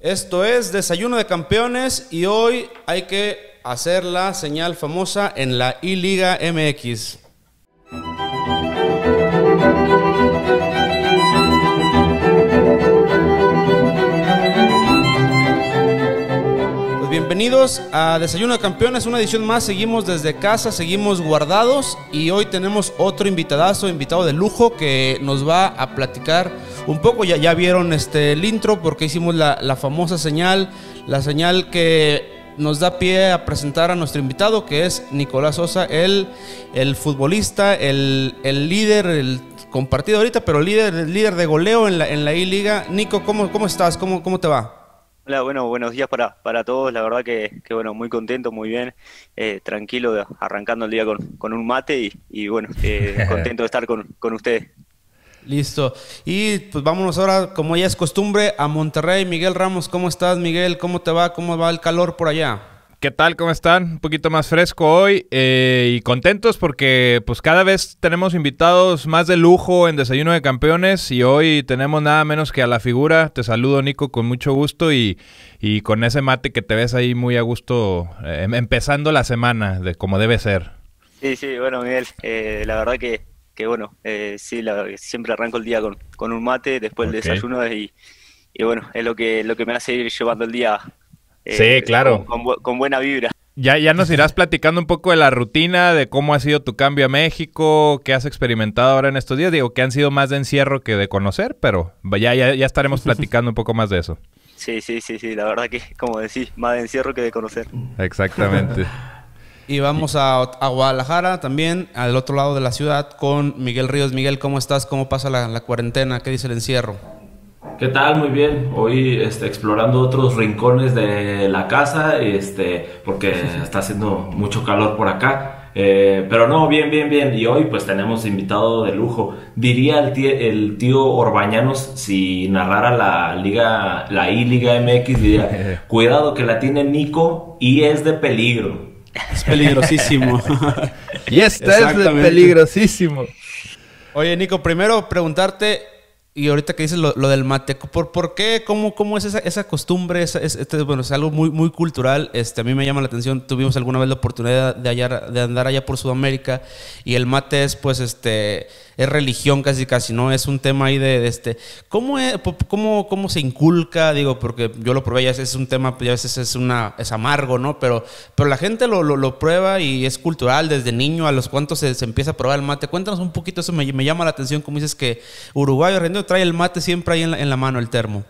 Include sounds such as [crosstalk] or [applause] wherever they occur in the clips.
Esto es Desayuno de Campeones y hoy hay que hacer la señal famosa en la I-Liga MX. Bienvenidos a Desayuno de Campeones, una edición más. Seguimos desde casa, seguimos guardados y hoy tenemos otro invitadazo, invitado de lujo que nos va a platicar un poco. Ya, vieron este, el intro porque hicimos la, famosa señal, la señal que nos da pie a presentar a nuestro invitado, que es Nicolás Sosa, el, futbolista, el, líder, el compartido ahorita, pero líder, líder de goleo en la, en la I-Liga. Nico, ¿cómo, ¿cómo estás? ¿Cómo, ¿Cómo te va? Hola, bueno, buenos días para, para todos. La verdad que, que bueno, muy contento, muy bien, eh, tranquilo, de- arrancando el día con, con un mate y, y bueno, eh, [laughs] contento de estar con, con ustedes. Listo. Y pues vámonos ahora, como ya es costumbre, a Monterrey. Miguel Ramos, ¿cómo estás, Miguel? ¿Cómo te va? ¿Cómo va el calor por allá? ¿Qué tal? ¿Cómo están? Un poquito más fresco hoy eh, y contentos porque pues cada vez tenemos invitados más de lujo en Desayuno de Campeones y hoy tenemos nada menos que a la figura. Te saludo Nico con mucho gusto y, y con ese mate que te ves ahí muy a gusto eh, em- empezando la semana de como debe ser. Sí, sí, bueno, Miguel, eh, la verdad que, que bueno, eh, sí, la- siempre arranco el día con, con un mate, después del desayuno y, y bueno, es lo que, lo que me hace ir llevando el día. Eh, Sí, claro. Con, con bu- con buena vibra. Ya, ya nos irás platicando un poco de la rutina, de cómo ha sido tu cambio a México, qué has experimentado ahora en estos días. Digo que han sido más de encierro que de conocer, pero ya, ya, ya estaremos [laughs] platicando un poco más de eso. Sí, sí, sí, sí, la verdad que, como decís, más de encierro que de conocer. Exactamente. [laughs] Y vamos a, a Guadalajara también, al otro lado de la ciudad, con Miguel Ríos. Miguel, ¿cómo estás? ¿Cómo pasa la, la cuarentena? ¿Qué dice el encierro? ¿Qué tal? Muy bien. Hoy este, explorando otros rincones de la casa, este, porque está haciendo mucho calor por acá. Eh, pero no, bien, bien, bien. Y hoy pues tenemos invitado de lujo. Diría el tío, el tío Orbañanos si narrara la liga, la I-Liga MX, diría, [laughs] cuidado que la tiene Nico y es de peligro. Es peligrosísimo. [laughs] Y esta es Exactamente. peligrosísimo. Oye, Nico, primero preguntarte, y ahorita que dices lo, del mate, ¿por, por qué? ¿Cómo, cómo es esa, esa costumbre? Esa- es, este, bueno, es algo muy, muy cultural. Este, a mí me llama la atención. Tuvimos alguna vez la oportunidad de, hallar- de andar allá por Sudamérica y el mate es, pues, este, es religión casi, casi, ¿no? Es un tema ahí de, este... ¿Cómo, es- cómo, ¿Cómo se inculca? Digo, porque yo lo probé, ya es, un tema, ya a veces es, una, es amargo, ¿no? Pero, pero la gente lo, lo, lo prueba y es cultural desde niño a los cuantos se, se empieza a probar el mate. Cuéntanos un poquito, eso me, me llama la atención, como dices que Uruguay argentino trae el mate siempre ahí en la, en la mano, el termo.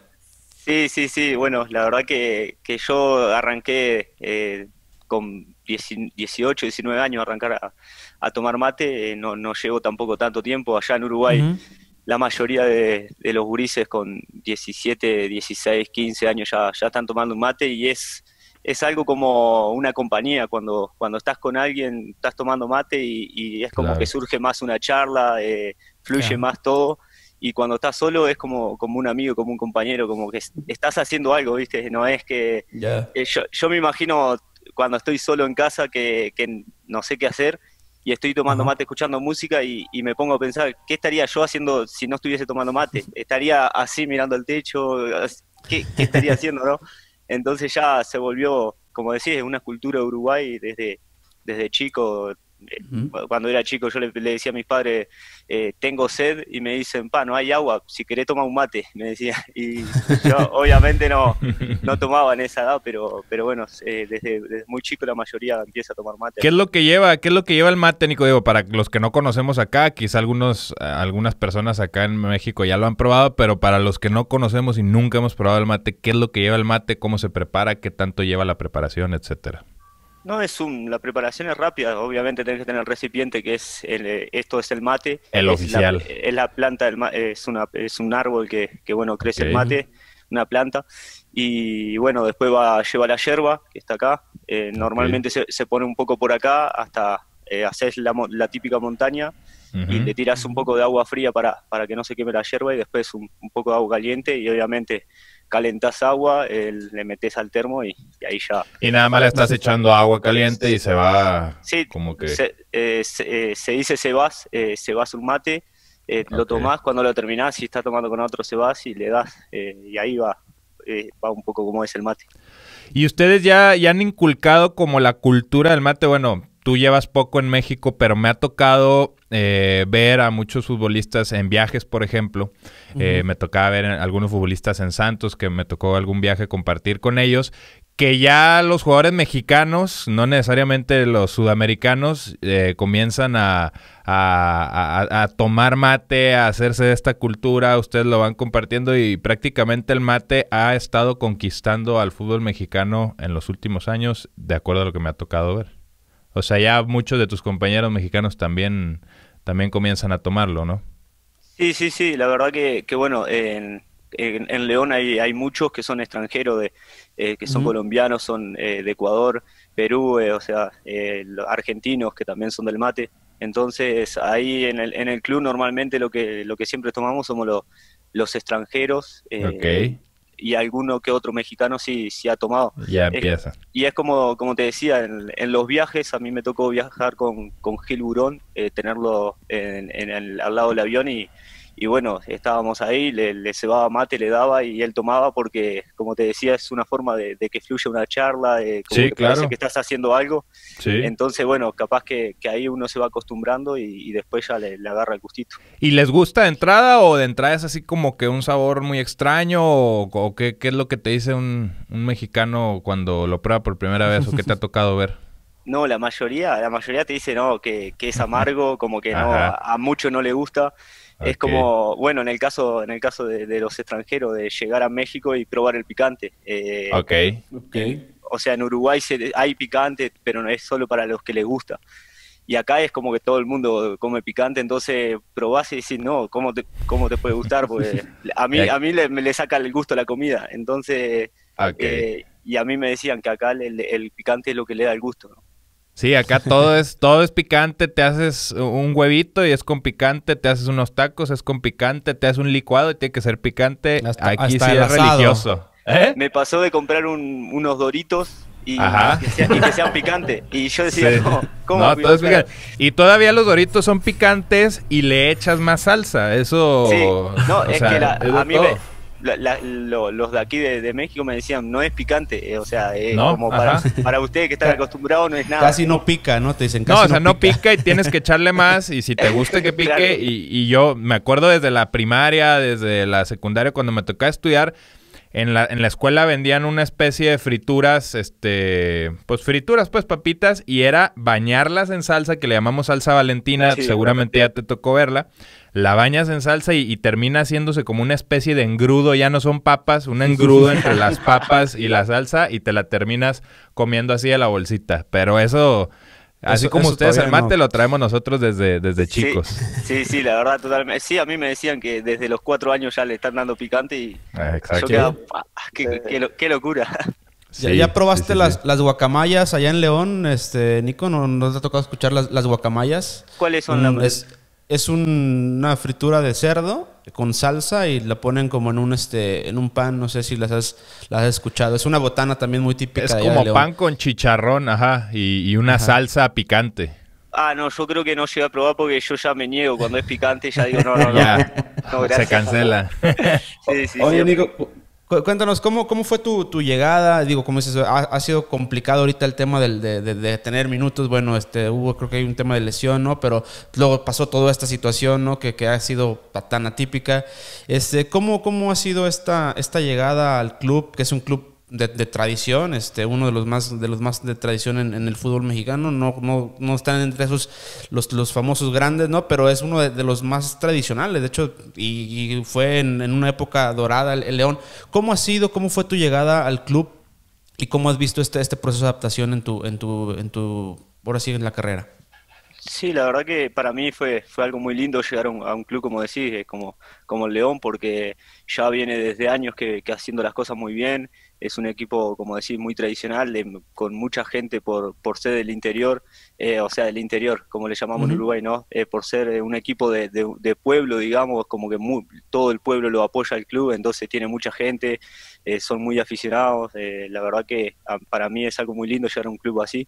Sí, sí, sí. Bueno, la verdad que, que yo arranqué eh, con 10 18, 19 años arrancar a, a tomar mate. eh, no, no llevo tampoco tanto tiempo. Allá en Uruguay, la mayoría de, de los gurises con 17, 16, 15 años ya, ya están tomando un mate y es, es algo como una compañía. Cuando, cuando estás con alguien, estás tomando mate y, y es como Claro. que surge más una charla, eh, fluye Claro. más todo y cuando estás solo es como, como un amigo, como un compañero, como que es- estás haciendo algo, ¿viste? No es que... Eh, yo, yo me imagino cuando estoy solo en casa que, que no sé qué hacer y estoy tomando mate, escuchando música y, y me pongo a pensar, ¿qué estaría yo haciendo si no estuviese tomando mate? [laughs] ¿Estaría así mirando el techo? ¿Qué, qué estaría haciendo, no? Entonces ya se volvió, como decís, una cultura de Uruguay desde, desde chico. Cuando era chico yo le, le decía a mis padres, eh, tengo sed y me dicen, pa, no hay agua, si querés toma un mate, [laughs] me decía. Y yo obviamente no, no tomaba en esa edad, pero, pero bueno, eh, desde, desde muy chico la mayoría empieza a tomar mate. ¿Qué es lo que lleva, qué es lo que lleva el mate, Nico? Digo, para los que no conocemos acá, quizá algunos, algunas personas acá en México ya lo han probado, pero para los que no conocemos y nunca hemos probado el mate, ¿qué es lo que lleva el mate? ¿Cómo se prepara? ¿Qué tanto lleva la preparación, etcétera? No, es un, la preparación es rápida, obviamente tenés que tener el recipiente que es, el, eh, esto es el mate. El es oficial. La, es la planta, del es, una, es un árbol que, que bueno, crece el mate, una planta. Y bueno, después va, lleva la yerba, que está acá. Eh, normalmente se, se pone un poco por acá hasta eh, hacer la, la típica montaña y le tiras un poco de agua fría para, para que no se queme la yerba y después un, un poco de agua caliente y obviamente calentás agua, le metes al termo y, y ahí ya. Y nada más le estás echando agua caliente y se va Sí, como que... se, eh, se, eh, se dice cebás, eh, un mate, eh, lo tomás cuando lo terminás, si estás tomando con otro cebás y le das, eh, y ahí va eh, va un poco como es el mate. ¿Y ustedes ya, ya han inculcado como la cultura del mate? Bueno, tú llevas poco en México, pero me ha tocado eh, ver a muchos futbolistas en viajes, por ejemplo. Eh, me tocaba ver a algunos futbolistas en Santos, que me tocó algún viaje compartir con ellos, que ya los jugadores mexicanos, no necesariamente los sudamericanos, eh, comienzan a, a, tomar mate, a hacerse de esta cultura, ustedes lo van compartiendo y prácticamente el mate ha estado conquistando al fútbol mexicano en los últimos años, de acuerdo a lo que me ha tocado ver. O sea, ya muchos de tus compañeros mexicanos también, también comienzan a tomarlo, ¿no? Sí, sí, sí, la verdad que, que bueno, en, en, León hay, hay muchos que son extranjeros, de, eh, que son colombianos, son eh, de Ecuador, Perú, eh, o sea, argentinos que también son del mate. Entonces ahí en el, en el club normalmente lo que, lo que siempre tomamos somos los, los extranjeros. Y alguno que otro mexicano sí, sí ha tomado. Ya empieza. y es como, como te decía, en, en, los viajes, a mí me tocó viajar con, con Gil Burón, tenerlo en, en el, al lado del avión y, y bueno, estábamos ahí, le, le cebaba mate, le daba y él tomaba porque, como te decía, es una forma de, que fluya una charla, de como que parece que estás haciendo algo. Entonces, bueno, capaz que, ahí uno se va acostumbrando y, después ya le, agarra el gustito. ¿Y les gusta de entrada o de entrada es así como que un sabor muy extraño o, qué, es lo que te dice un, mexicano cuando lo prueba por primera vez o qué te ha [laughs] tocado ver? No, la mayoría, la mayoría te dice no, que, es amargo, como que no, a, a mucho no le gusta. Es como, bueno, en el caso, en el caso de, los extranjeros, de llegar a México y probar el picante. Eh, ok. o sea, en Uruguay se, hay picante, pero no es solo para los que les gusta. Y acá es como que todo el mundo come picante, entonces probás y decís, no, ¿cómo te, cómo te puede gustar? Porque [laughs] a mí, a mí le, me le saca el gusto la comida. Entonces, eh, y a mí me decían que acá el, el, picante es lo que le da el gusto. ¿no? Sí, acá todo es, todo es picante, te haces un huevito y es con picante, te haces unos tacos, es con picante, te haces un licuado y tiene que ser picante. Aquí sí es religioso. ¿Eh? Me pasó de comprar unos doritos y que, sean picantes. Y yo decía, ¿cómo? No, todo es picante. Y todavía los doritos son picantes y le echas más salsa. Eso. Sí. No, es que a mí me, los de aquí de, México me decían, no es picante, eh, o sea, como para, [laughs] para, ustedes que están acostumbrados no es nada. Casi no pica, ¿no? Te dicen casi No, o sea, no pica. y tienes que echarle más y si te gusta que pique. [laughs] Y, y, yo me acuerdo desde la primaria, desde la secundaria, cuando me tocaba estudiar, en la, en la escuela vendían una especie de frituras, este, pues frituras, pues papitas, y era bañarlas en salsa, que le llamamos salsa valentina, seguramente ya te tocó verla. La bañas en salsa y, termina haciéndose como una especie de engrudo, ya no son papas, un engrudo [laughs] entre las papas y la salsa, y te la terminas comiendo así de la bolsita. Pero eso Así como ustedes el mate lo traemos nosotros desde, desde chicos. Sí, sí, la verdad, totalmente. Sí, a mí me decían que desde los cuatro años ya le están dando picante y ah, yo quedaba, ah, qué, locura. ¿Ya, probaste las, las, guacamayas allá en León, este Nico? ¿No, te ha tocado escuchar las, las guacamayas? ¿Cuáles son? las? Mm, es una fritura de cerdo con salsa y la ponen como en un este en un pan, no sé si las has, las has escuchado. Es una botana también muy típica. Es como pan con chicharrón, ajá, y, una salsa picante. Ah, no, yo creo que no llegué a probar porque yo ya me niego cuando es picante, ya digo, no, no, [laughs] no. Se cancela. [laughs] sí, sí, Oye, Nico, Cuéntanos, ¿cómo, cómo fue tu, tu llegada? Digo, como dices, ha, ha, sido complicado ahorita el tema del, de, de, tener minutos. Bueno, este, hubo, creo que hay un tema de lesión, ¿no? Pero luego pasó toda esta situación, ¿no? Que, que ha sido tan atípica. Este, ¿cómo, ¿Cómo ha sido esta, esta llegada al club, que es un club de, tradición, este, uno de los más de los más de tradición en, el fútbol mexicano, no, no, no están entre esos los, los famosos grandes, ¿no? Pero es uno de, los más tradicionales, de hecho, y, fue en, una época dorada el, León. ¿Cómo ha sido, cómo fue tu llegada al club y cómo has visto este, este proceso de adaptación en tu, en tu, en tu, ahora sí, en la carrera? Sí, la verdad que para mí fue, fue algo muy lindo llegar a un, club, como decís, como, como el León, porque ya viene desde años que haciendo las cosas muy bien, es un equipo, como decir, muy tradicional, con mucha gente por, por ser del interior, eh, o sea, del interior, como le llamamos en Uruguay, ¿no? Eh, por ser eh, un equipo de, de, pueblo, digamos, como que todo el pueblo lo apoya al club, entonces tiene mucha gente, son muy aficionados, la verdad que ah, para mí es algo muy lindo llegar a un club así.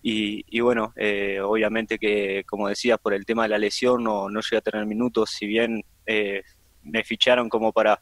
Y, y bueno, obviamente que, como decías, por el tema de la lesión no, no llegué a tener minutos, si bien me ficharon como para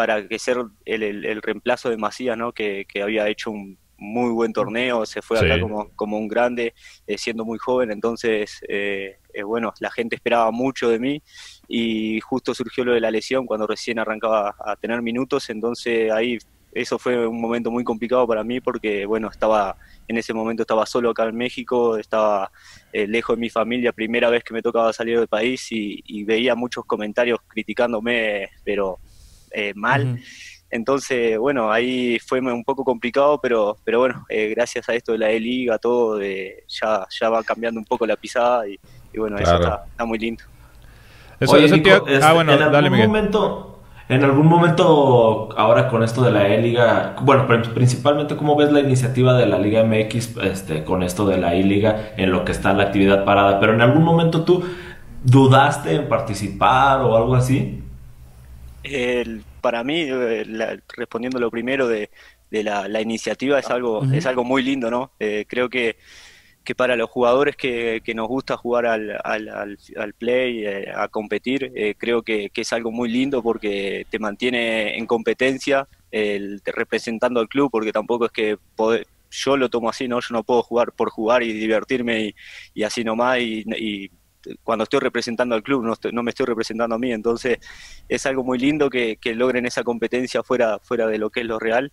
para que ser el, reemplazo de Macías, ¿no? Que, había hecho un muy buen torneo, se fue acá como, como un grande, eh, siendo muy joven, entonces, eh, eh, bueno, la gente esperaba mucho de mí y justo surgió lo de la lesión cuando recién arrancaba a tener minutos, entonces ahí eso fue un momento muy complicado para mí porque, bueno, estaba en ese momento estaba solo acá en México, estaba eh, lejos de mi familia, primera vez que me tocaba salir del país y, veía muchos comentarios criticándome, pero eh, mal. Entonces, bueno, ahí fue un poco complicado, pero, pero bueno, eh, gracias a esto de la E-Liga, todo, de, ya, ya va cambiando un poco la pisada y, bueno, eso está, muy lindo. Eso, ah, bueno, dale, Miguel. momento en algún momento, ahora con esto de la E-Liga, bueno, principalmente, ¿cómo ves la iniciativa de la Liga MX este, con esto de la E-Liga en lo que está la actividad parada? Pero en algún momento tú dudaste en participar o algo así? Para mí, eh, respondiendo lo primero de, la, iniciativa, es algo, es algo muy lindo, ¿no? Eh, creo que que para los jugadores que, nos gusta jugar al, al, play, eh, a competir, eh, creo que, es algo muy lindo porque te mantiene en competencia, el, representando al club, porque tampoco es que yo lo tomo así, ¿no? Yo no puedo jugar por jugar y divertirme y, así nomás y, cuando estoy representando al club, no, no, me estoy representando a mí, entonces es algo muy lindo que, que, logren esa competencia fuera, fuera de lo que es lo real.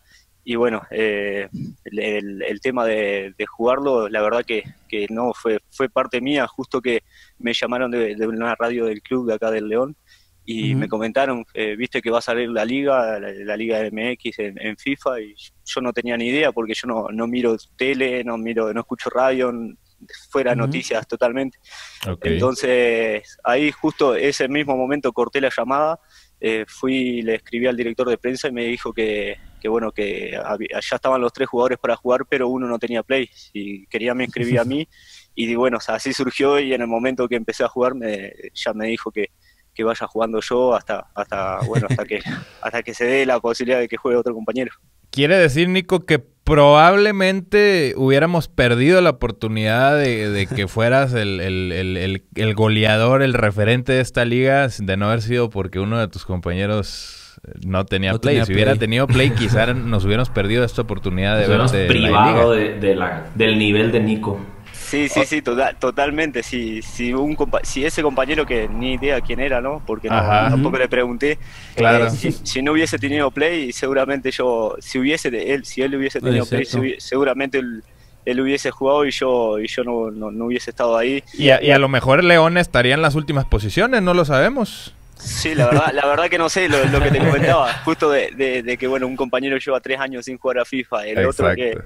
Y bueno, eh, el, tema de, jugarlo, la verdad que, no fue, fue parte mía, justo que me llamaron de, una radio del club de acá del León y me comentaron, eh, viste que va a salir la liga, la, liga MX en, FIFA y yo no tenía ni idea porque yo no, no miro tele, no miro, no escucho radio, fuera noticias totalmente. Entonces ahí justo ese mismo momento corté la llamada, eh, fui, le escribí al director de prensa y me dijo que, que bueno, que ya estaban los tres jugadores para jugar, pero uno no tenía play. Si quería me escribía a mí [laughs] y bueno, así surgió y en el momento que empecé a jugar me, ya me dijo que, que vaya jugando yo hasta, hasta, bueno, hasta que, [laughs] hasta que se dé la posibilidad de que juegue otro compañero. Quiere decir, Nico, que probablemente hubiéramos perdido la oportunidad de, que [laughs] fueras el, el, el, goleador, el referente de esta liga, de no haber sido porque uno de tus compañeros no tenía play. si hubiera tenido play, [laughs] quizás nos hubiéramos perdido esta oportunidad de verte privado de, la, del nivel de Nico. Sí, sí, sí, tota-, totalmente. Si, si, un si ese compañero que ni idea quién era, ¿no? Porque tampoco le pregunté. Claro. Eh, si, no hubiese tenido play, seguramente yo, si hubiese él, si él hubiese tenido play, seguramente él, hubiese jugado y yo, y yo no, no, hubiese estado ahí. Y a, y a lo mejor León estaría en las últimas posiciones, no lo sabemos. Sí, la verdad, la verdad que no sé lo, que te [laughs] comentaba, justo de, que bueno, un compañero lleva tres años sin jugar a FIFA, el otro que,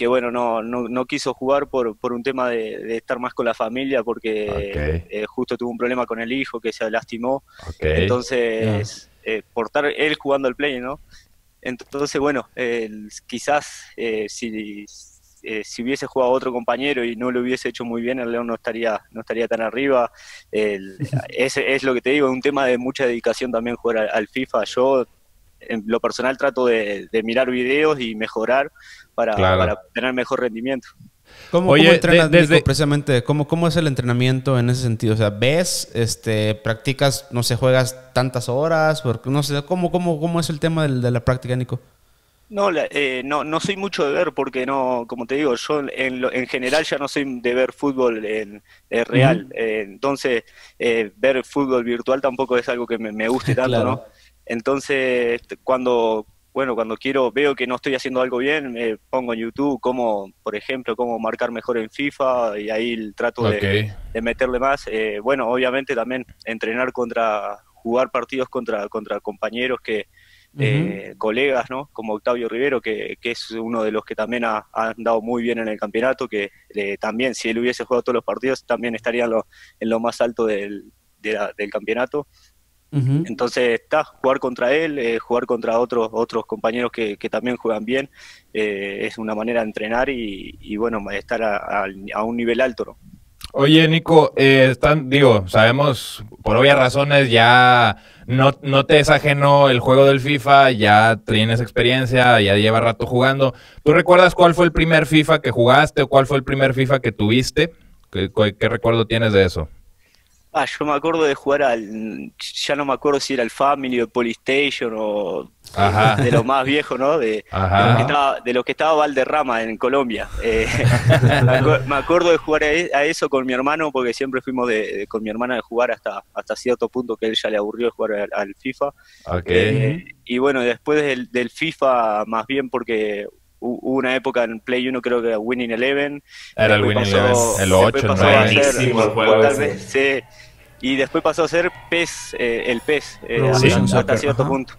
que bueno, no, no, quiso jugar por, por un tema de, estar más con la familia, porque eh, justo tuvo un problema con el hijo que se lastimó, entonces eh, por estar él jugando al play, ¿no? Entonces, bueno, quizás eh, si eh, si hubiese jugado otro compañero y no lo hubiese hecho muy bien, el León no estaría, no estaría tan arriba. El, [laughs] es, es, lo que te digo, es un tema de mucha dedicación también jugar al, FIFA. Yo, en lo personal, trato de, mirar videos y mejorar para, para tener mejor rendimiento. ¿Cómo, entrenas desde... precisamente? ¿Cómo, ¿Cómo es el entrenamiento en ese sentido? O sea, ¿ves, este, practicas, no sé, juegas tantas horas? Porque, no sé, ¿cómo, cómo, cómo es el tema de la práctica, Nico? No, eh, no, no soy mucho de ver porque no, como te digo, yo en, en general ya no soy de ver fútbol en, real. Eh, entonces, eh, ver fútbol virtual tampoco es algo que me, guste [laughs] tanto, ¿no? Entonces, cuando, bueno, cuando quiero, veo que no estoy haciendo algo bien, me pongo en YouTube como, por ejemplo, cómo marcar mejor en FIFA y ahí trato de, de, meterle más. bueno, obviamente también entrenar contra, jugar partidos contra, contra compañeros que eh, colegas, ¿no? Como Octavio Rivero, que, es uno de los que también ha, andado muy bien en el campeonato, que eh, también si él hubiese jugado todos los partidos, también estaría en lo, más alto del, del campeonato. Entonces, está, jugar contra él, eh, jugar contra otros otros compañeros que, también juegan bien, es una manera de entrenar y, bueno, estar a, a un nivel alto, ¿no? Oye, Nico, eh, están, digo, sabemos, por obvias razones, ya no, no te es ajeno el juego del FIFA, ya tienes experiencia, ya lleva rato jugando. ¿Tú recuerdas cuál fue el primer FIFA que jugaste o cuál fue el primer FIFA que tuviste? ¿Qué, recuerdo tienes de eso? Ah, yo me acuerdo de jugar al. Ya no me acuerdo si era el Family o el Polystation o. Ajá. De lo más viejo, ¿no? De, lo que estaba, de lo que estaba Valderrama en Colombia. Eh, [laughs] me, acu- me acuerdo de jugar a e- a eso con mi hermano, porque siempre fuimos de, con mi hermana de jugar hasta, hasta cierto punto que él ya le aburrió de jugar al, al FIFA. Ok. Eh, y bueno, después del, del FIFA, más bien porque hubo una época en Play 1, creo que era Winning Eleven. Era el Winning pasó- Eleven, el después 8, el pasó a 9. ser- Buenísimo el juego tal vez, sí. Y después pasó a ser PES, eh, el PES, eh, hasta, Evolution hasta Soccer, cierto ajá. punto.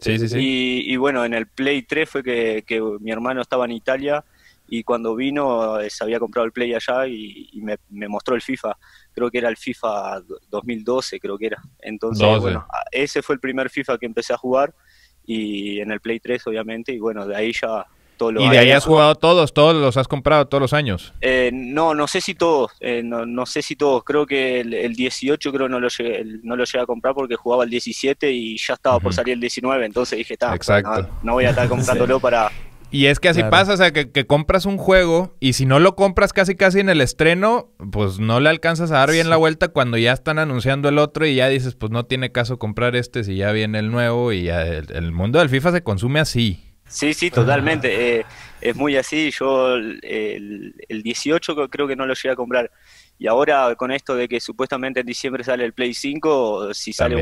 Sí, sí, sí. Y, y bueno, en el Play 3 fue que, que mi hermano estaba en Italia y cuando vino eh, se había comprado el Play allá y, y me, me mostró el FIFA. Creo que era el FIFA 2012, creo que era. Entonces, 12. bueno, ese fue el primer FIFA que empecé a jugar y en el Play 3 obviamente y bueno, de ahí ya Y de ahí has jugado todos, todos los has comprado todos los años. eh, no, no sé si todos, eh, no, no sé si todos, creo que el, el 18 creo no lo llegué, el- no lo llegué a comprar porque jugaba el 17 y ya estaba por salir el 19, entonces dije, está, Exacto. no, no voy a estar [laughs] comprándolo para... Y es que así Claro. pasa, o sea, que, que compras un juego y si no lo compras casi casi en el estreno, pues no le alcanzas a dar bien la vuelta cuando ya están anunciando el otro y ya dices, pues no tiene caso comprar este si ya viene el nuevo y ya el, el mundo del FIFA se consume así. Sí, sí, totalmente, eh, es muy así, yo el, el- el 18 creo- que no lo llegué a comprar. Y ahora con esto de que supuestamente en diciembre sale el Play 5, si sale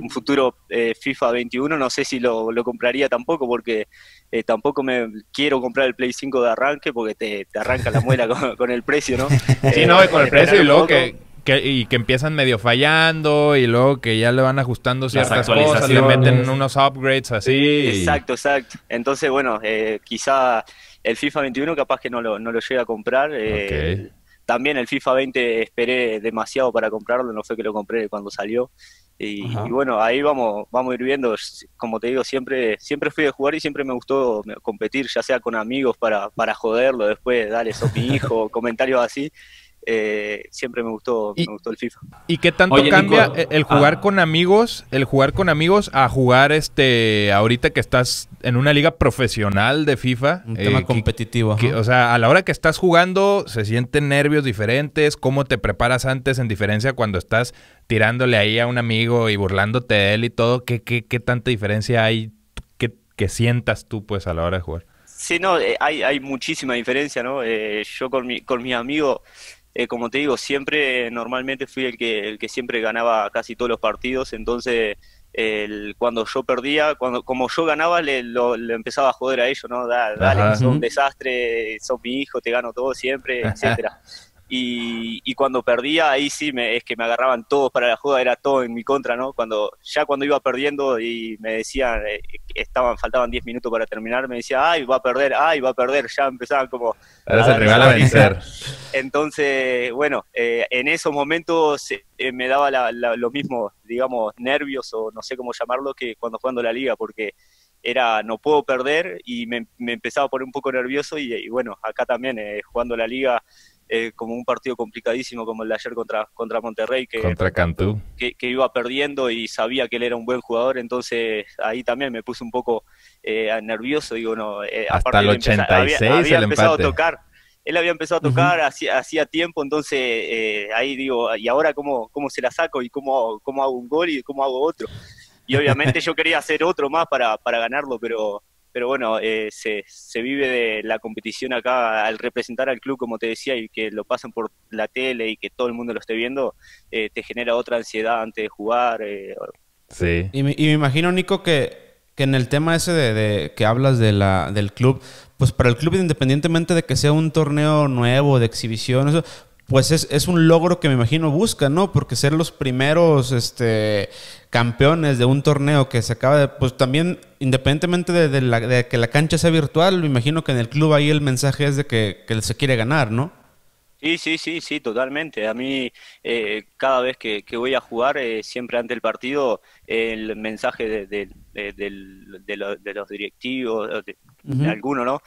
un, futuro eh, FIFA 21, no sé si lo, lo compraría tampoco, porque eh, tampoco me quiero comprar el Play 5 de arranque, porque te, te arranca la muela [laughs] con, con el precio, ¿no? Sí, Eh, no, con el precio y luego que, que- y que empiezan medio fallando y luego que ya le van ajustando ciertas cosas, le meten unos upgrades así. Exacto, exacto. Entonces, bueno, eh, quizá el FIFA 21 capaz que no lo, no lo llegue a comprar. eh. También el FIFA 20 esperé demasiado para comprarlo, no fue que lo compré cuando salió. Y, bueno, ahí vamos, vamos a ir viendo. Como te digo, siempre, siempre fui de jugar y siempre me gustó competir, ya sea con amigos para, para joderlo, después, dale, sos mi hijo, [laughs] comentarios así. Eh, siempre me gustó, me gustó el FIFA. ¿Y qué tanto Oye, cambia Nico, el, jugar ah. con amigos, el jugar con amigos a jugar este ahorita que estás en una liga profesional de FIFA? Un Eh, tema que- competitivo. que- o sea, a la hora que estás jugando se sienten nervios diferentes, cómo te preparas antes en diferencia cuando estás tirándole ahí a un amigo y burlándote de él y todo, ¿qué, qué, qué tanta diferencia hay que, que sientas tú pues a la hora de jugar? Sí, no, eh, hay, hay muchísima diferencia, ¿no? Eh, yo con mi, con mis amigos, eh, como te digo, siempre, normalmente fui el que, el que siempre ganaba casi todos los partidos, entonces el, cuando yo perdía, cuando como yo ganaba, le, lo, le empezaba a joder a ellos, ¿no? Da- dale, sos un desastre, sos mi hijo, te gano todo siempre, [laughs] etcétera. Y, y cuando perdía, ahí sí me, es que me agarraban todos para la joda, era todo en mi contra, ¿no? Cuando, ya cuando iba perdiendo y me decían, eh, estaban, faltaban 10 minutos para terminar, me decía, ay, va a perder, ay, va a perder, ya empezaban como... Eres a el darme rival a la risa. vencer. Entonces, bueno, eh, en esos momentos eh, me daba la- la- los mismos, digamos, nervios o no sé cómo llamarlo que cuando jugando la liga, porque era no puedo perder y me, me empezaba a poner un poco nervioso y, y bueno, acá también eh, jugando la liga eh, como un partido complicadísimo como el de ayer contra, contra Monterrey, que, Contra Cantú. que, que iba perdiendo y sabía que él era un buen jugador, entonces ahí también me puse un poco eh, nervioso, digo, no, eh, Hasta aparte el de empezar- 86 había, había el empezado empate. a tocar, él había empezado a tocar hacía, hacía tiempo, entonces eh, ahí digo, ¿y ahora cómo, cómo se la saco y cómo, cómo hago un gol y cómo hago otro? Y obviamente [laughs] yo quería hacer otro más para, para ganarlo, pero, pero bueno, eh, se, se vive de la competición acá al representar al club, como te decía, y que lo pasen por la tele y que todo el mundo lo esté viendo, eh, te genera otra ansiedad antes de jugar. eh, Sí. Y me, y me imagino, Nico, que, que en el tema ese de, de- que hablas de la, del club, pues para el club, independientemente de que sea un torneo nuevo, de exhibición, eso, pues es, es un logro que me imagino busca, ¿no? Porque ser los primeros este, campeones de un torneo que se acaba de, pues también, independientemente de, de la- de que la cancha sea virtual, me imagino que en el club ahí el mensaje es de que, que se quiere ganar, ¿no? Sí, sí, sí, sí, totalmente. A mí, eh, cada vez que, que voy a jugar, eh, siempre ante el partido, el mensaje de, de- de- del- de lo- de los directivos, de, alguno, ¿no?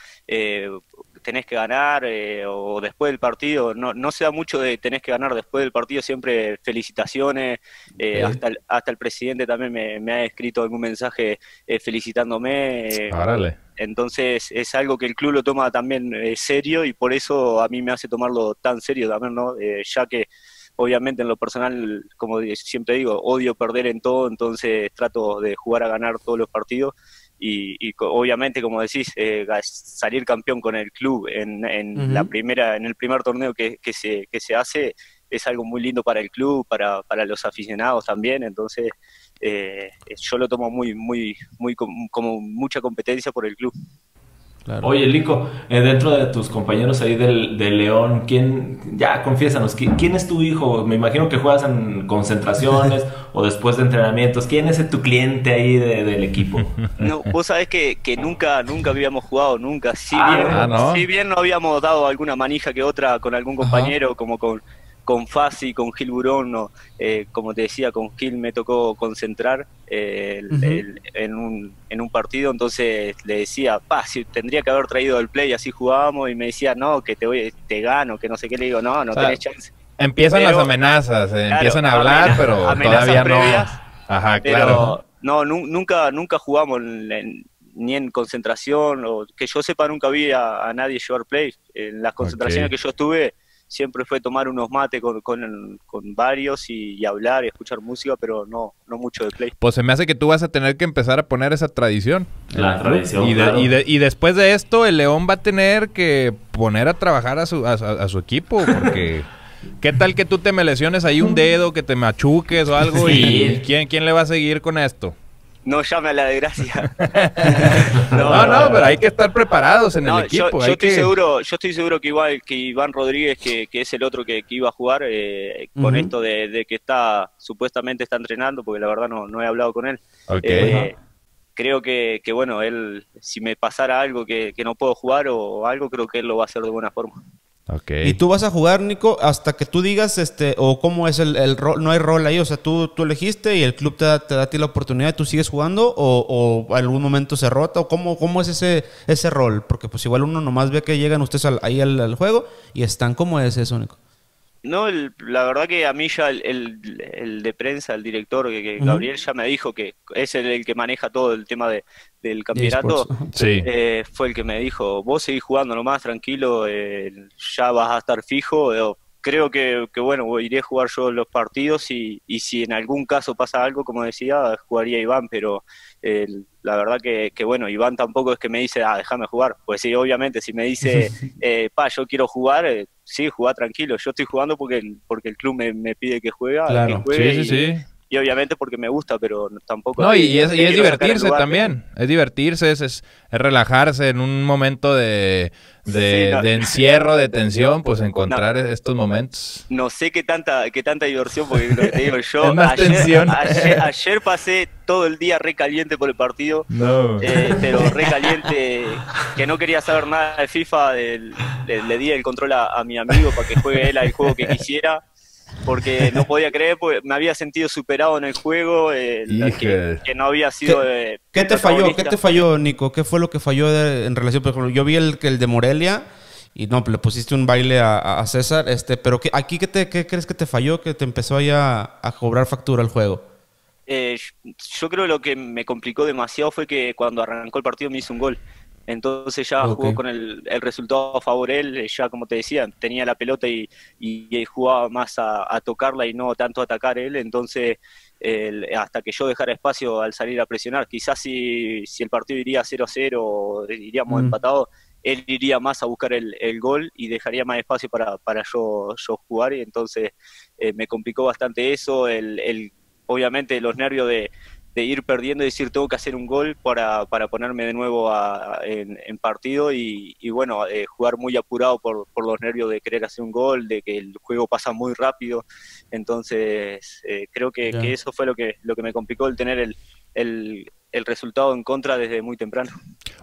Tenés que ganar, eh, o después del partido, no, no se da mucho de tenés que ganar después del partido, siempre felicitaciones, eh, hasta, el, hasta el presidente también me, me ha escrito algún mensaje eh, felicitándome. eh, Árale. entonces es algo que el club lo toma también eh, serio y por eso a mí me hace tomarlo tan serio también, ¿no? Ya que obviamente en lo personal, como siempre digo, odio perder en todo, entonces trato de jugar a ganar todos los partidos y, obviamente, como decís, eh, salir campeón con el club en, en la primera, en el primer torneo que, que, se, que se hace es algo muy lindo para el club, para, para los aficionados también, entonces eh, yo lo tomo muy, muy, muy como mucha competencia por el club. Oye, Lico, eh, dentro de tus compañeros ahí del, León, ¿quién, ya confiésanos, ¿quién, es tu hijo? Me imagino que juegas en concentraciones [laughs] o después de entrenamientos. ¿Quién es tu cliente ahí del equipo? No, vos sabés que, nunca, nunca habíamos jugado, nunca. Si, ah, bien, ah, ¿no? si bien no habíamos dado alguna manija que otra con algún compañero, como con con Fasi, con Gil Burón, eh, como te decía, con Gil me tocó concentrar eh, en, un, en un partido, entonces le decía, pa, si tendría que haber traído el play, así jugábamos, y me decía, no, que te voy, te gano, que no sé qué, le digo, no, no tenés chance. Empiezan las amenazas, eh, empiezan a hablar, pero todavía no. Ajá, claro. no, nunca, nunca jugamos ni en concentración, o que yo sepa, nunca vi a, nadie llevar play. En las concentraciones que yo estuve, siempre fue tomar unos mates con, con, varios y, hablar y escuchar música, pero no, no mucho de play. Pues se me hace que tú vas a tener que empezar a poner esa tradición. La tradición. Y, y, después de esto, el León va a tener que poner a trabajar a su, a, su equipo, porque... [laughs] ¿Qué tal que tú te me lesiones ahí un dedo, que te machuques o algo? ¿Y quién, quién le va a seguir con esto? No llame a la desgracia. [laughs] no, no, pero hay que estar preparados en el equipo. Yo, estoy seguro, yo estoy seguro que igual que Iván Rodríguez, que, es el otro que, iba a jugar, eh, con esto de, que está supuestamente está entrenando, porque la verdad no, no he hablado con él. Eh, creo que, que, bueno, él, si me pasara algo que, que no puedo jugar o algo, creo que él lo va a hacer de buena forma. Y tú vas a jugar, Nico, hasta que tú digas, este, o cómo es el, rol, no hay rol ahí, o sea, tú, tú elegiste y el club te da, te da a ti la oportunidad y tú sigues jugando, o, o algún momento se rota, o cómo, cómo es ese, ese rol, porque pues igual uno nomás ve que llegan ustedes ahí al, al, juego y están, ¿cómo es eso, Nico? No, la verdad que a mí ya el, de prensa, el director, que, Gabriel ya me dijo que es el, que maneja todo el tema de, del campeonato, eh, fue el que me dijo, vos seguís jugando nomás, tranquilo, eh, ya vas a estar fijo, creo que, que, bueno, iré a jugar yo los partidos y, y, si en algún caso pasa algo, como decía, jugaría Iván, pero la verdad que, que, bueno, Iván tampoco es que me dice, ah, déjame jugar. Pues sí, obviamente, si me dice, [laughs] eh, pa, yo quiero jugar, eh, sí, jugar tranquilo. Yo estoy jugando porque, porque el club me, me pide que, juega, que juegue. Sí, sí, sí y obviamente porque me gusta, pero tampoco... No, y, es, divertirse también, es divertirse, es, es, relajarse en un momento de, [laughs] de, encierro, de tensión, pues encontrar estos momentos. No sé qué tanta, qué tanta diversión, porque lo que te digo [laughs] yo, ayer, [laughs] ayer, pasé todo el día recaliente por el partido, eh, pero recaliente, que no quería saber nada de FIFA, le, di el control a, a mi amigo para que juegue él al juego que quisiera porque no podía creer, porque me había sentido superado en el juego, eh, que, no había sido... ¿Qué, ¿qué te falló? ¿Qué te falló, Nico? ¿Qué fue lo que falló en relación? Por ejemplo, yo vi el, el de Morelia y no, le pusiste un baile a, César, este, pero ¿qué, aquí qué, te, qué crees que te falló que te empezó ahí a, cobrar factura el juego? Eh, yo creo que lo que me complicó demasiado fue que cuando arrancó el partido me hizo un gol. Entonces ya jugó con el, resultado a favor él, ya como te decía, tenía la pelota y, y, jugaba más a, tocarla y no tanto a atacar él, entonces hasta que yo dejara espacio al salir a presionar, quizás si, si el partido iría 0-0 o iríamos mm. empatados, él iría más a buscar el, el, gol y dejaría más espacio para, para yo, yo jugar. Y entonces eh, me complicó bastante eso, el, el, obviamente los nervios de de ir perdiendo y decir tengo que hacer un gol para, para ponerme de nuevo en, partido y, bueno, eh, jugar muy apurado por, por, los nervios de querer hacer un gol, de que el juego pasa muy rápido. Entonces, eh, creo que, que, eso fue lo que, lo que me complicó el tener el, el, el resultado en contra desde muy temprano.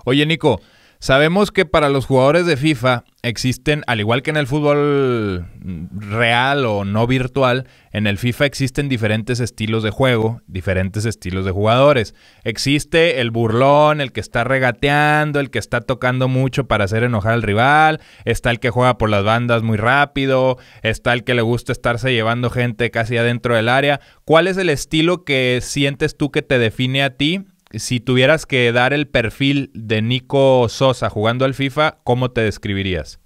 Oye, Nico, Sabemos que para los jugadores de FIFA existen, al igual que en el fútbol real o no virtual, en el FIFA existen diferentes estilos de juego, diferentes estilos de jugadores. Existe el burlón, el que está regateando, el que está tocando mucho para hacer enojar al rival, está el que juega por las bandas muy rápido, está el que le gusta estarse llevando gente casi adentro del área. ¿Cuál es el estilo que sientes tú que te define a ti si tuvieras que dar el perfil de Nico Sosa jugando al FIFA, ¿cómo te describirías?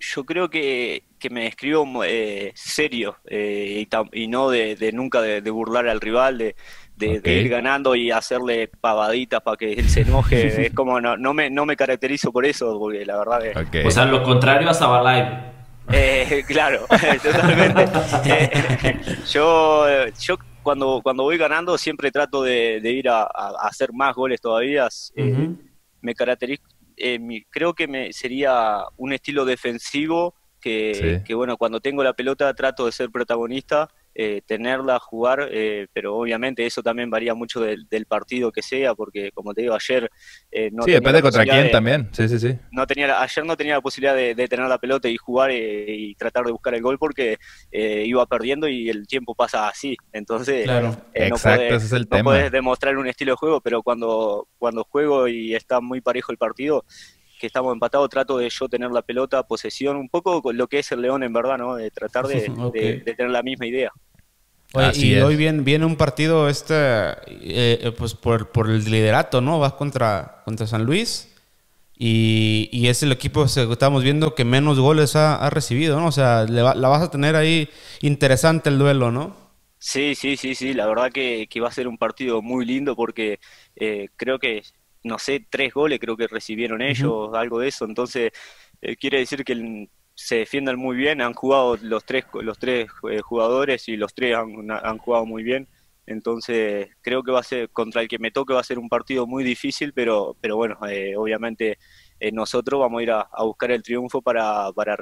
Yo creo que que me escribo eh, serio eh, y, y, no de, de nunca de, burlar al rival, de, de, ir ganando y hacerle pavaditas para que él se enoje. [laughs] es como no, no, me, no me caracterizo por eso, porque la verdad es... O sea, lo contrario a Sabalay. Eh, claro, [laughs] totalmente. [laughs] Eh, yo, yo cuando, cuando voy ganando siempre trato de, ir a, hacer más goles todavía. Me caracterizo, creo que me sería un estilo defensivo que, que, bueno, cuando tengo la pelota trato de ser protagonista eh, tenerla, jugar, eh, pero obviamente eso también varía mucho del, partido que sea, porque como te digo, ayer eh, no... Sí, depende contra quién también, sí, sí, sí. No tenía, ayer no tenía la posibilidad de, tener la pelota y jugar y tratar de buscar el gol porque iba perdiendo y el tiempo pasa así, entonces claro. no, puedes, es no puedes demostrar un estilo de juego, pero cuando, cuando juego y está muy parejo el partido, que estamos empatados, trato de yo tener la pelota, posesión, un poco lo que es el León en verdad, ¿no? De tratar de, [laughs] de tener la misma idea y hoy viene, viene un partido este, eh, eh, pues por, por, el liderato, ¿no? Vas contra, contra San Luis y, y es el equipo que estamos viendo que menos goles ha, recibido, ¿no? O sea, la vas a tener ahí interesante el duelo, ¿no? Sí, sí, sí, sí, la verdad que, que va a ser un partido muy lindo porque eh, creo que, no sé, tres goles creo que recibieron ellos, algo de eso, entonces quiere decir que el, se defienden muy bien, han jugado los tres, los tres eh, jugadores y los tres han, han, jugado muy bien. Entonces creo que va a ser, contra el que me toque va a ser un partido muy difícil, pero, pero bueno, eh, obviamente eh, nosotros vamos a ir a, buscar el triunfo para, para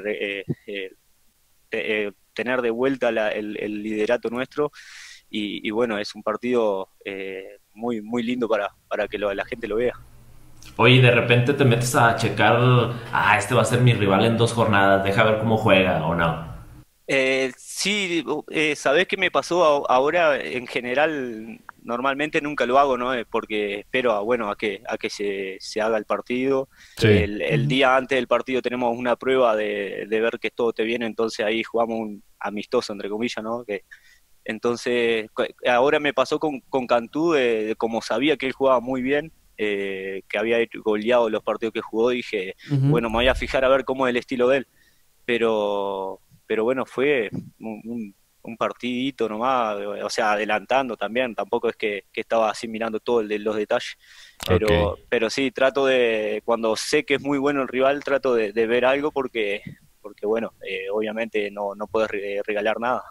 tener de vuelta el, liderato nuestro. Y, bueno, es un partido muy, muy lindo para, para que la gente lo vea. Oye, de repente te metes a checar, ah, este va a ser mi rival en dos jornadas, deja ver cómo juega o no. Eh, sí, eh, ¿sabés qué me pasó ahora? En general, normalmente nunca lo hago, ¿no? Eh, porque espero a, bueno, a que, a que se, se haga el partido. El, día antes del partido tenemos una prueba de, de ver que todo te viene, entonces ahí jugamos un amistoso, entre comillas, ¿no? Que, entonces, ahora me pasó con, con Cantú, como sabía que él jugaba muy bien, eh, que había goleado los partidos que jugó, dije, bueno, me voy a fijar a ver cómo es el estilo de él. Pero, pero bueno, fue un, partidito nomás, o sea, adelantando también, tampoco es que, estaba así mirando todo el de los detalles, pero, pero sí, trato de, cuando sé que es muy bueno el rival, trato de, ver algo porque, porque bueno, eh, obviamente no, no puedes regalar nada.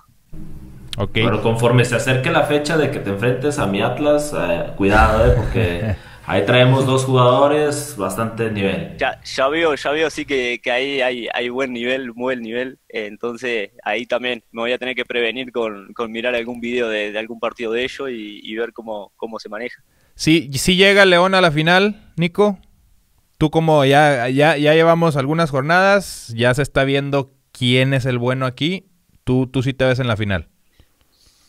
Pero conforme se acerque la fecha de que te enfrentes a mi Atlas, eh, cuidado, porque [laughs] Ahí traemos dos jugadores, bastante nivel. Ya, ya veo, ya veo sí que, que ahí hay, hay buen nivel, muy buen nivel. entonces ahí también me voy a tener que prevenir con, mirar algún video de, algún partido de ellos y, ver cómo, cómo se maneja. Sí, sí llega León a la final, Nico. Tú como ya, ya, ya llevamos algunas jornadas, ya se está viendo quién es el bueno aquí. Tú, tú sí te ves en la final.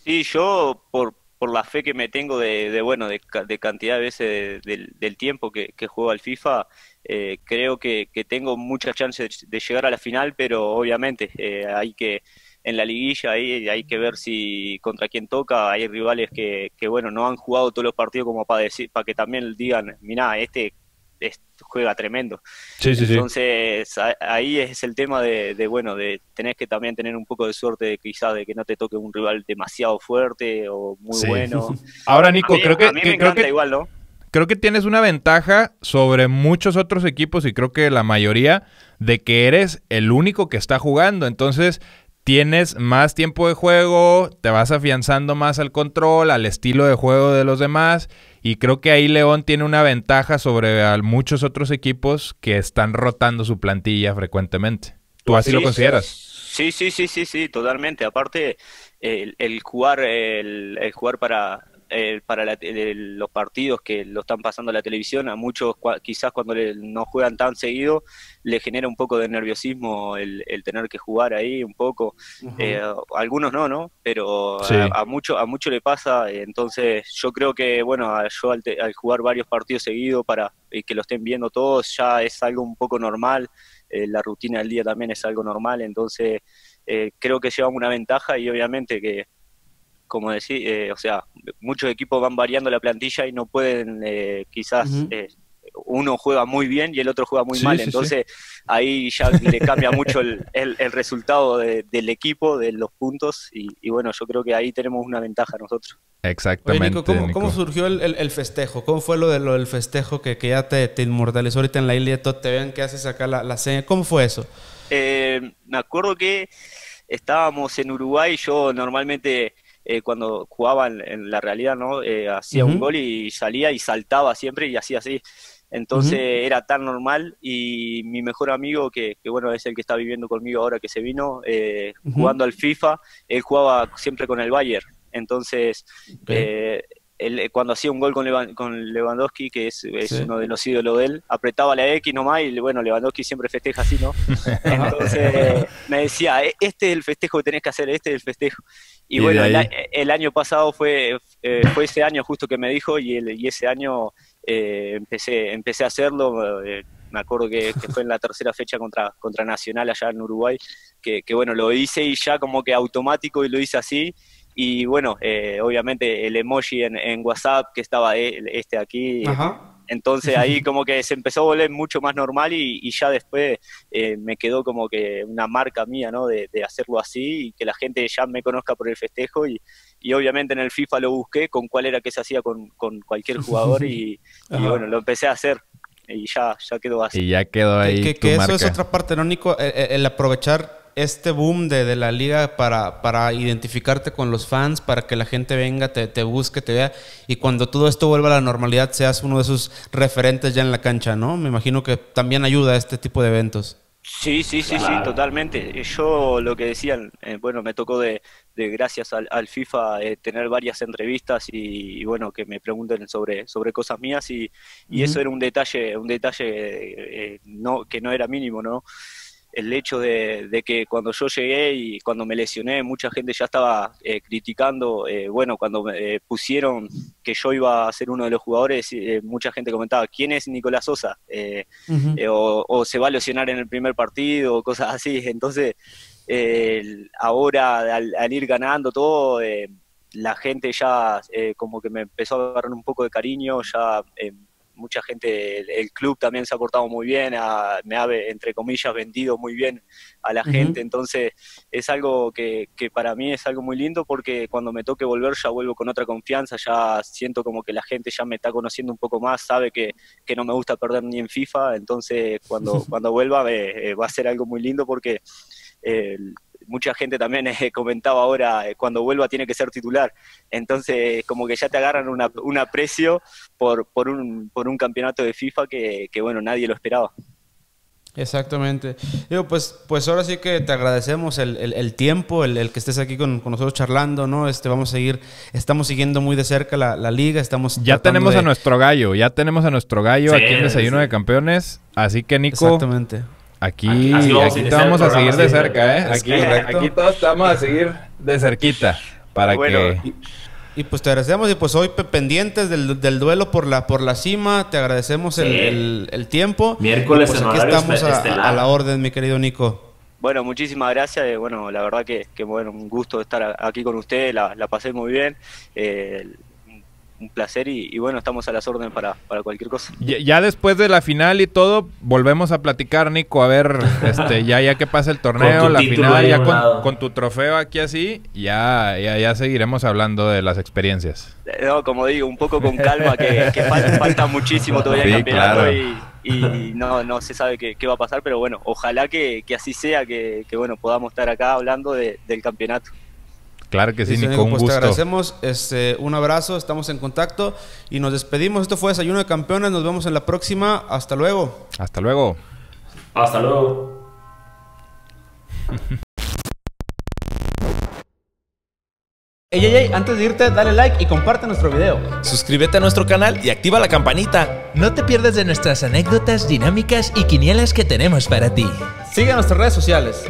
Sí, yo por, por la fe que me tengo de, bueno, de, cantidad de veces del tiempo que, juego al FIFA, eh, creo que, tengo muchas chances de, llegar a la final, pero obviamente eh, hay que, en la liguilla ahí hay que ver si contra quién toca, hay rivales que, que bueno, no han jugado todos los partidos como para decir, para que también digan, mira, este juega tremendo. Entonces ahí es el tema de, bueno, de tenés que también tener un poco de suerte de quizás de que no te toque un rival demasiado fuerte o muy bueno. [laughs] Ahora Nico, creo que, creo que, igual, ¿no? Creo que tienes una ventaja sobre muchos otros equipos y creo que la mayoría de que eres el único que está jugando. Entonces, tienes más tiempo de juego, te vas afianzando más al control, al estilo de juego de los demás. Y creo que ahí León tiene una ventaja sobre muchos otros equipos que están rotando su plantilla frecuentemente. ¿Tú así lo consideras? Sí, sí, sí, sí, sí, totalmente. Aparte, el, jugar, el, jugar para eh, para los partidos que lo están pasando a la televisión, a muchos quizás cuando no juegan tan seguido, le genera un poco de nerviosismo el, tener que jugar ahí un poco. Eh, algunos no, ¿no? Pero a, mucho a mucho le pasa, entonces yo creo que, bueno, yo al, jugar varios partidos seguidos para que lo estén viendo todos, ya es algo un poco normal, eh, la rutina del día también es algo normal, entonces creo que llevamos una ventaja y obviamente que como decir, eh, o sea, muchos equipos van variando la plantilla y no pueden eh, quizás eh, uno juega muy bien y el otro juega muy mal. Entonces ahí ya le cambia mucho el, resultado del equipo, de los puntos. Y, bueno, yo creo que ahí tenemos una ventaja nosotros. Exactamente. ¿cómo, surgió el, festejo? ¿Cómo fue lo, de, lo del festejo que, ya te, te inmortalizó ahorita en la isla? Te vean que haces acá la, la seña. ¿Cómo fue eso? Eh, me acuerdo que estábamos en Uruguay, yo normalmente eh, cuando jugaba en, la realidad, ¿no? Eh, hacía un gol y salía y saltaba siempre y hacía así. Entonces era tan normal y mi mejor amigo, que, bueno, es el que está viviendo conmigo ahora que se vino, jugando al FIFA, él jugaba siempre con el Bayern. Entonces, eh, cuando hacía un gol con, Lewandowski, que es, uno de los ídolos de él, apretaba la X nomás y bueno, Lewandowski siempre festeja así, ¿no? [laughs] Entonces me decía, e, este es el festejo que tenés que hacer, este es el festejo. Y, bueno, el, año pasado fue, eh, fue ese año justo que me dijo y, y ese año eh, empecé, empecé a hacerlo. me acuerdo que, fue en la tercera fecha contra, contra Nacional allá en Uruguay, que, que bueno, lo hice y ya como que automático y lo hice así y bueno, eh, obviamente el emoji en, WhatsApp que estaba eh, este aquí. Entonces ahí [laughs] como que se empezó a volver mucho más normal y, ya después eh, me quedó como que una marca mía, ¿no? De, hacerlo así y que la gente ya me conozca por el festejo y, y, obviamente en el FIFA lo busqué con cuál era que se hacía con, con cualquier jugador y, [laughs] bueno, lo empecé a hacer y ya, ya quedó así. Y ya quedó ahí. Que, que, eso es otra parte, ¿no, Nico? el aprovechar este boom de, la liga para, para, identificarte con los fans, para que la gente venga, te, te, busque, te vea, y cuando todo esto vuelva a la normalidad seas uno de esos referentes ya en la cancha, ¿no? Me imagino que también ayuda a este tipo de eventos. Sí, sí, sí, sí, totalmente. Yo lo que decían, eh, bueno, me tocó de, de gracias al, FIFA eh, tener varias entrevistas y, bueno, que me pregunten sobre, sobre cosas mías y, y eso era un detalle, un detalle eh, no, que no era mínimo, ¿no? El hecho de, que cuando yo llegué y cuando me lesioné, mucha gente ya estaba eh, criticando, eh, bueno, cuando me eh, pusieron que yo iba a ser uno de los jugadores, mucha gente comentaba, ¿quién es Nicolás Sosa? o, se va a lesionar en el primer partido, o cosas así. [laughs] Entonces, ahora al, al, ir ganando todo, la gente ya como que me empezó a agarrar un poco de cariño, ya mucha gente, el, club también se ha portado muy bien, me ha, entre comillas, vendido muy bien a la gente, entonces es algo que, que, para mí es algo muy lindo porque cuando me toque volver ya vuelvo con otra confianza, ya siento como que la gente ya me está conociendo un poco más, sabe que, que no me gusta perder ni en FIFA, entonces cuando, [laughs] cuando vuelva eh, va a ser algo muy lindo porque... Eh, mucha gente también eh, [laughs] comentaba ahora, eh, cuando vuelva tiene que ser titular. Entonces, como que ya te agarran un aprecio por, por, un, por un campeonato de FIFA que, bueno, nadie lo esperaba. Exactamente. Digo, pues, pues ahora sí que te agradecemos el, tiempo, el, que estés aquí con, nosotros charlando, ¿no? Este, vamos a seguir, estamos siguiendo muy de cerca la, liga, estamos... Ya tenemos a nuestro gallo, ya tenemos a nuestro gallo aquí en Desayuno de Campeones, así que Nico... Exactamente. Aquí, aquí, vamos a seguir de cerca, ¿eh? Aquí, aquí todos estamos a seguir de cerquita para que... Y, pues te agradecemos y pues hoy pendientes del, del, duelo por la, por la cima, te agradecemos el, el, tiempo. Miércoles pues aquí estamos a, la orden, mi querido Nico. Bueno, muchísimas gracias. Eh, bueno, la verdad que, que, bueno, un gusto estar aquí con ustedes, la, la pasé muy bien. Eh, un placer y, bueno, estamos a las órdenes para, para cualquier cosa. Ya, después de la final y todo, volvemos a platicar, Nico, a ver, [laughs] este, ya, ya que pasa el torneo, la final, ya con, tu trofeo aquí así, ya, ya, ya seguiremos hablando de las experiencias. No, como digo, un poco con calma, que, [laughs] falta, muchísimo todavía el campeonato y, no, no se sabe qué, va a pasar, pero bueno, ojalá que, así sea, que, bueno, podamos estar acá hablando del campeonato. Claro que sí, Nico, un pues Te agradecemos este, un abrazo, estamos en contacto y nos despedimos. Esto fue Desayuno de Campeones, nos vemos en la próxima. Hasta luego. Hasta luego. Hasta luego. [laughs] Ey, ey, ey, antes de irte, dale like y comparte nuestro video. Suscríbete a nuestro canal y activa la campanita. No te pierdas de nuestras anécdotas, dinámicas y quinielas que tenemos para ti. Sigue nuestras redes sociales.